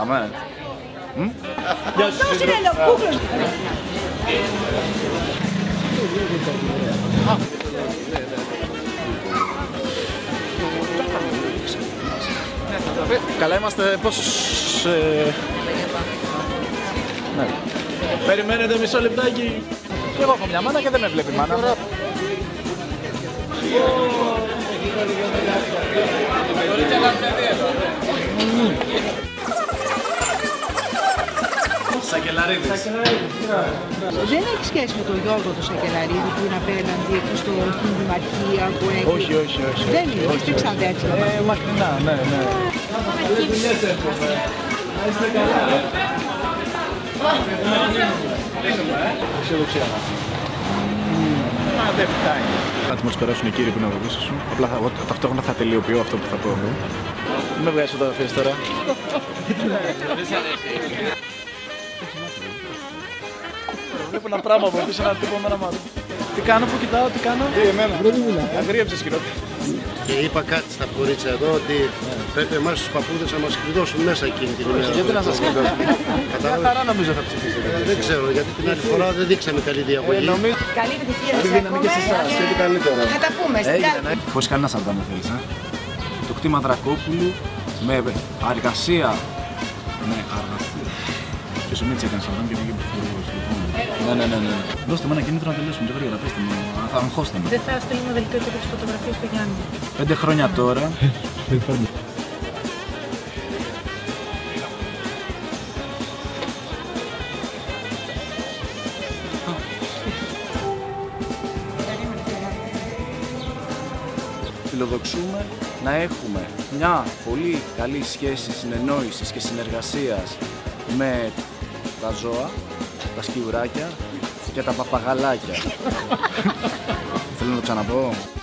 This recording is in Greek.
Αμέ. Αυτό είναι λοκούκλος. Καλά είμαστε πόσους... Ε... Ναι. Περιμένετε μισό λεπτάκι. Και εγώ έχω μια μάνα και δεν με βλέπει η μάνα. Σακελαρίδης. Δεν έχει σχέση με τον Γιώργο του Σακελαρίδη που είναι απέναντι εκεί στο, στην Δημαρχία που έχει. Όχι, όχι, όχι. Δεν είναι, δεν στήξαν έτσι. Ε, μακρινά, ναι, ναι. Αισιοδοξία μας. Μα δεν φτάνει. Θα μας περάσουν οι κύριοι που είναι από πίσω σου. Απλά θα, εγώ ταυτόχρονα θα τελειοποιώ αυτό που θα πω εγώ. Μην με βγάζεις φωτογραφίες τώρα. Βλέπω ένα πράγμα από πίσω, ένα τύπο με ένα μάτι. Τι κάνω, που κοιτάω, τι κάνω; Τι εμένα. Αγρίεψες χειρότερα. Και είπα κάτι στα κορίτσια εδώ ότι πρέπει εμάς τους παππούδες να μας κλειδώσουν μέσα εκείνη την ημέρα. Γιατί να σας κοιτώ. Μια Κατάλαβες. χαρά νομίζω θα ψηφίσετε. Δεν ξέρω, γιατί την άλλη φορά δεν δείξαμε καλή διαβολή. Νομίζω Καλή επιτυχία ότι δίναμε και σε εσάς. Και τι καλύτερο. Θα τα πούμε στην Έγινε, άλλη. ναι. Πώς κανένα σαρτά με θέλεις, ε; Το κτήμα Δρακόπουλου με αργασία. Ναι, αργασία. Και ο Σομίτσι έκανε σαρτά και πήγε πρωθυπουργός. Λοιπόν. Ναι, ναι, ναι, ναι. Δώστε μου ένα κίνητρο να τελειώσουμε. Δεν γρήγορα, πέστε μου. Θα αγχώστε με. Δεν θα στείλουμε δελτίο και τις φωτογραφίες στο Γιάννη. Πέντε χρόνια τώρα. Φιλοδοξούμε να έχουμε μια πολύ καλή σχέση συνεννόησης και συνεργασίας με τα ζώα, τα σκιουράκια και τα παπαγαλάκια. Θέλω να το ξαναπώ.